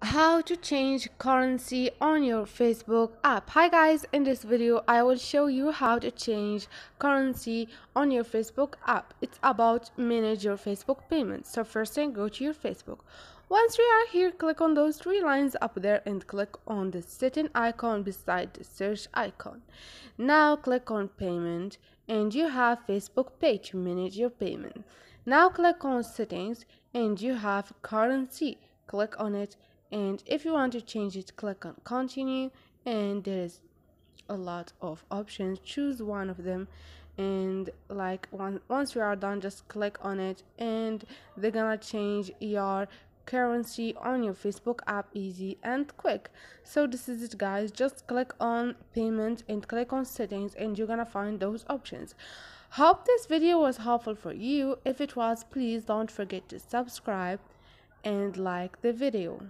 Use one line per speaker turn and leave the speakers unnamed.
how to change currency on your facebook app. Hi guys in this video i will show you how to change currency on your facebook app. It's about manage your facebook payments. So first thing go to your facebook. Once we are here click on those three lines up there and click on the setting icon beside the search icon. Now click on payment and you have facebook pay to manage your payment. Now click on settings and you have currency. Click on it and if you want to change it click on continue. And there's a lot of options. Choose one of them. And like one, once you are done just click on it. And they're gonna change your currency on your facebook app easy and quick. So this is it guys. Just click on payment and click on settings and you're gonna find those options. Hope this video was helpful for you. If it was please don't forget to subscribe and like the video